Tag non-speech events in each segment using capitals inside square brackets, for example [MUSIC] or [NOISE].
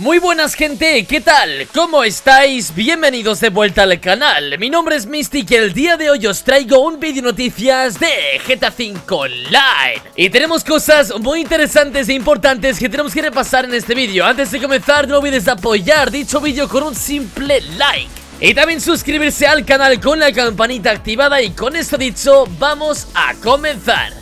Muy buenas gente, ¿qué tal? ¿Cómo estáis? Bienvenidos de vuelta al canal. Mi nombre es Mystic y el día de hoy os traigo un vídeo noticias de GTA V Online. Y tenemos cosas muy interesantes e importantes que tenemos que repasar en este vídeo. Antes de comenzar no olvides apoyar dicho vídeo con un simple like. Y también suscribirse al canal con la campanita activada. Y con esto dicho, vamos a comenzar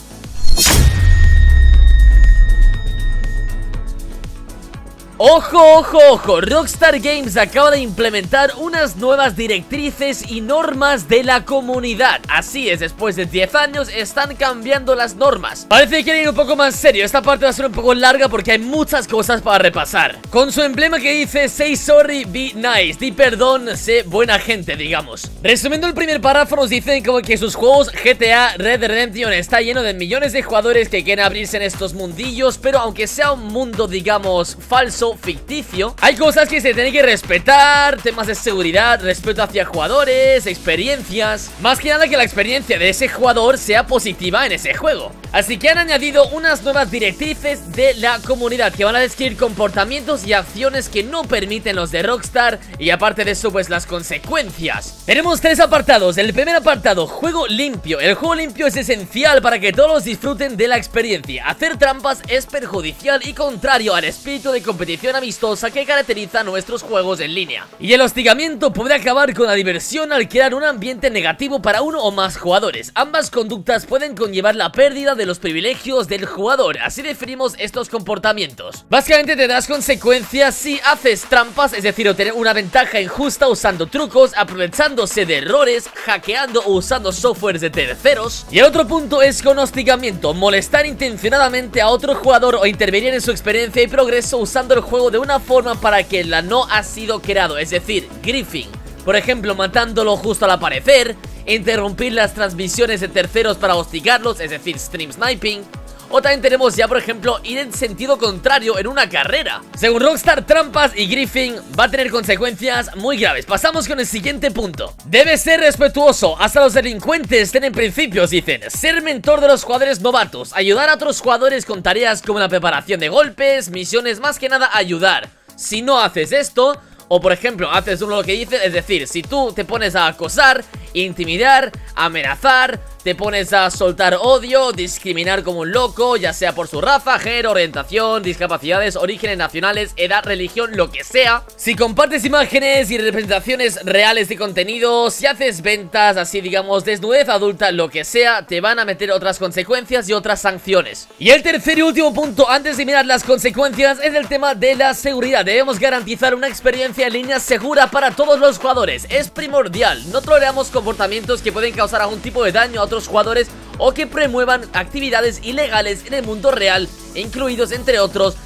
Ojo, ojo, ojo, Rockstar Games acaba de implementar unas nuevas directrices y normas de la comunidad. Así es, después de 10 años están cambiando las normas. Parece que quieren ir un poco más serio, esta parte va a ser un poco larga porque hay muchas cosas para repasar. Con su emblema que dice Say sorry, be nice, di perdón, sé buena gente, digamos. Resumiendo el primer párrafo nos dicen como que sus juegos GTA Red Redemption está lleno de millones de jugadores que quieren abrirse en estos mundillos Pero aunque sea un mundo, digamos, falso ficticio. Hay cosas que se tienen que respetar Temas de seguridad, respeto hacia jugadores, experiencias. Más que nada que la experiencia de ese jugador sea positiva en ese juego. Así que han añadido unas nuevas directrices de la comunidad Que van a describir comportamientos y acciones que no permiten los de Rockstar Y aparte de eso pues las consecuencias. Tenemos tres apartados. El primer apartado, juego limpio. El juego limpio es esencial para que todos disfruten de la experiencia. Hacer trampas es perjudicial y contrario al espíritu de competición amistosa que caracteriza nuestros juegos en línea. Y el hostigamiento puede acabar con la diversión al crear un ambiente negativo para uno o más jugadores. Ambas conductas pueden conllevar la pérdida de los privilegios del jugador, así definimos estos comportamientos. Básicamente te das consecuencias si haces trampas, es decir, obtener una ventaja injusta usando trucos, aprovechándose de errores, hackeando o usando softwares de terceros. Y el otro punto es con hostigamiento, molestar intencionadamente a otro jugador o intervenir en su experiencia y progreso usando el juego de una forma para que la no ha sido creado, es decir, griffing. Por ejemplo, matándolo justo al aparecer, interrumpir las transmisiones de terceros para hostigarlos, es decir, stream sniping, o también tenemos ya, por ejemplo, ir en sentido contrario en una carrera. Según Rockstar, trampas y griffing va a tener consecuencias muy graves. Pasamos con el siguiente punto. Debe ser respetuoso, hasta los delincuentes tienen principios, dicen. Ser mentor de los jugadores novatos. Ayudar a otros jugadores con tareas como la preparación de golpes, misiones, más que nada ayudar. Si no haces esto, o por ejemplo, haces uno lo que dice, es decir, si tú te pones a acosar, intimidar, amenazar, te pones a soltar odio, discriminar como un loco, ya sea por su raza, género, orientación, discapacidades, orígenes nacionales, edad, religión, lo que sea. Si compartes imágenes y representaciones reales de contenido, si haces ventas así digamos desnudez adulta, lo que sea, te van a meter otras consecuencias y otras sanciones. Y el tercer y último punto antes de mirar las consecuencias es el tema de la seguridad. Debemos garantizar una experiencia en línea segura para todos los jugadores. Es primordial, no toleramos comportamientos que pueden causar algún tipo de daño a otros jugadores o que promuevan actividades ilegales en el mundo real, incluidos entre otros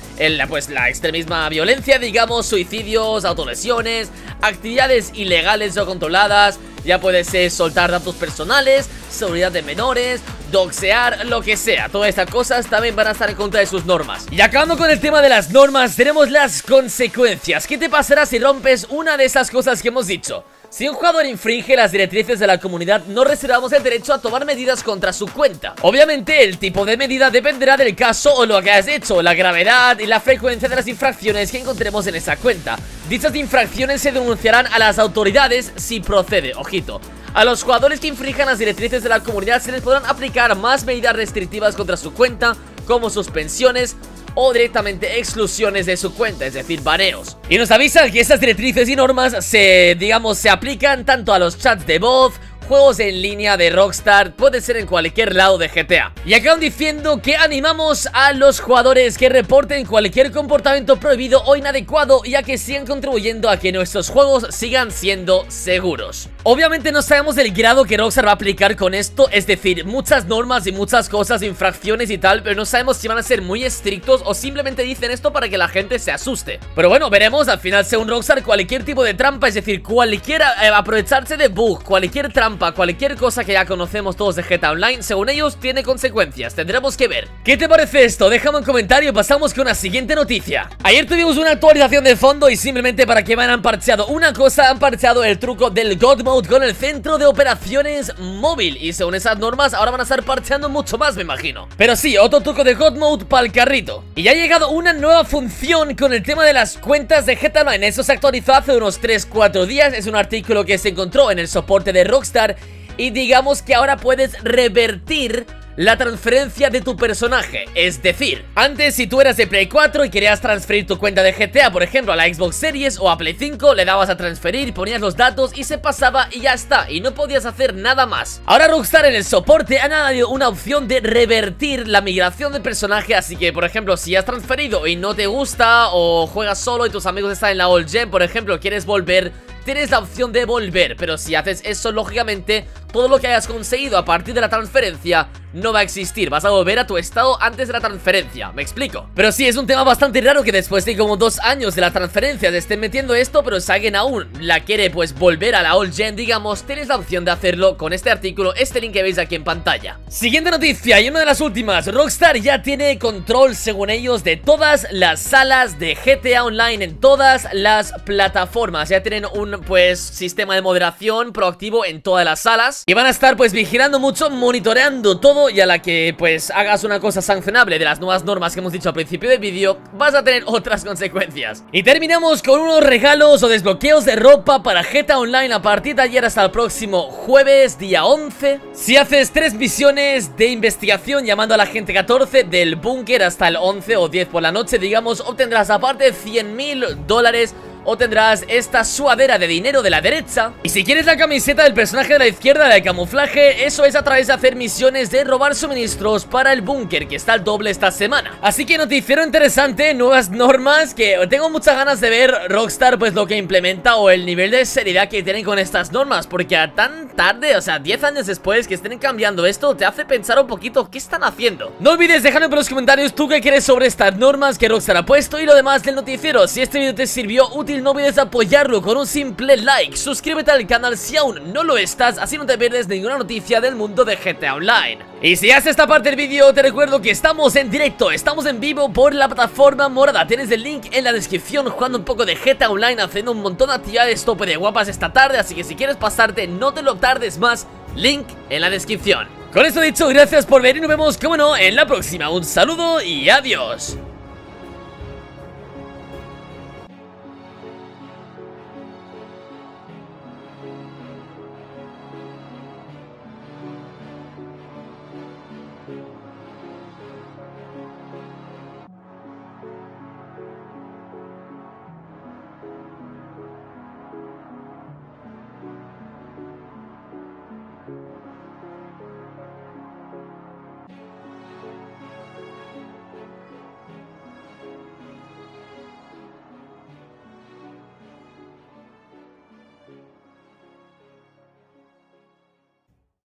pues, la extremisma violencia, digamos, suicidios, autolesiones, actividades ilegales o controladas, ya puede ser soltar datos personales, seguridad de menores, doxear, lo que sea. Todas estas cosas también van a estar en contra de sus normas. Y acabando con el tema de las normas, tenemos las consecuencias. ¿Qué te pasará si rompes una de esas cosas que hemos dicho? Si un jugador infringe las directrices de la comunidad, no reservamos el derecho a tomar medidas contra su cuenta. Obviamente, el tipo de medida dependerá del caso o lo que has hecho, la gravedad y la frecuencia de las infracciones que encontremos en esa cuenta. Dichas infracciones se denunciarán a las autoridades si procede, ojito. A los jugadores que infrinjan las directrices de la comunidad se les podrán aplicar más medidas restrictivas contra su cuenta, como suspensiones, o directamente exclusiones de su cuenta, es decir, baneos. Y nos avisan que estas directrices y normas se, digamos, se aplican tanto a los chats de voz juegos en línea de Rockstar puede ser en cualquier lado de GTA Y acaban diciendo que animamos a los jugadores que reporten cualquier comportamiento prohibido o inadecuado Ya que sigan contribuyendo a que nuestros juegos sigan siendo seguros Obviamente no sabemos el grado que Rockstar va a aplicar con esto Es decir, muchas normas y muchas cosas, infracciones y tal Pero no sabemos si van a ser muy estrictos o simplemente dicen esto para que la gente se asuste Pero bueno, veremos, al final según Rockstar cualquier tipo de trampa Es decir, cualquier eh, aprovecharse de bug, cualquier trampa cualquier cosa que ya conocemos todos de GTA Online, según ellos tiene consecuencias, tendremos que ver. ¿Qué te parece esto? Déjame un comentario y pasamos con la siguiente noticia. Ayer tuvimos una actualización de fondo y simplemente para que me han parcheado una cosa, han parcheado el truco del God con el centro de operaciones móvil. Y según esas normas ahora van a estar parcheando mucho más me imagino. Pero sí, otro truco de God Mode para el carrito. Y ya ha llegado una nueva función con el tema de las cuentas de GTA Online. Eso se actualizó hace unos 3-4 días. Es un artículo que se encontró en el soporte de Rockstar. Y digamos que ahora puedes revertir la transferencia de tu personaje Es decir, antes si tú eras de Play 4 y querías transferir tu cuenta de GTA Por ejemplo a la Xbox Series o a Play 5 Le dabas a transferir, ponías los datos y se pasaba y ya está Y no podías hacer nada más. Ahora Rockstar en el soporte han añadido una opción de revertir la migración de personaje Así que por ejemplo si has transferido y no te gusta O juegas solo y tus amigos están en la All Gen Por ejemplo quieres volver tienes la opción de volver Pero si haces eso, lógicamente, todo lo que hayas conseguido a partir de la transferencia no va a existir. Vas a volver a tu estado antes de la transferencia, me explico Pero sí, es un tema bastante raro que después de como dos años de la transferencia te estén metiendo esto Pero si alguien aún la quiere pues volver a la old gen, digamos Tienes la opción de hacerlo con este artículo, este link que veis aquí en pantalla. Siguiente noticia, y una de las últimas. Rockstar ya tiene control, según ellos, de todas las salas de GTA Online En todas las plataformas. Ya tienen un pues sistema de moderación proactivo en todas las salas Y van a estar pues vigilando mucho, monitoreando todo y a la que pues hagas una cosa sancionable de las nuevas normas que hemos dicho al principio del vídeo, vas a tener [LAUGHS] otras consecuencias. Y terminamos con unos regalos o desbloqueos de ropa para GTA Online a partir de ayer hasta el próximo jueves, día 11. Si haces tres misiones de investigación llamando a la gente 14 del búnker hasta el 11 o 10 por la noche, digamos, obtendrás aparte 100 mil dólares o tendrás esta suadera de dinero de la derecha. Y si quieres la camiseta del personaje de la izquierda de camuflaje Eso es a través de hacer misiones de robar suministros para el búnker Que está al doble esta semana. Así que noticiero interesante, nuevas normas Que tengo muchas ganas de ver Rockstar pues lo que implementa O el nivel de seriedad que tienen con estas normas Porque a tan tarde, o sea 10 años después que estén cambiando esto Te hace pensar un poquito qué están haciendo. No olvides dejarme en los comentarios tú qué crees sobre estas normas que Rockstar ha puesto Y lo demás del noticiero. Si este vídeo te sirvió útil no olvides apoyarlo con un simple like Suscríbete al canal si aún no lo estás Así no te pierdes ninguna noticia del mundo de GTA Online Y si haces esta parte del vídeo te recuerdo que estamos en directo Estamos en vivo por la plataforma morada Tienes el link en la descripción jugando un poco de GTA Online Haciendo un montón de actividades tope de guapas esta tarde Así que si quieres pasarte no te lo tardes más Link en la descripción con esto dicho, gracias por ver y nos vemos, como no, en la próxima. Un saludo y adiós.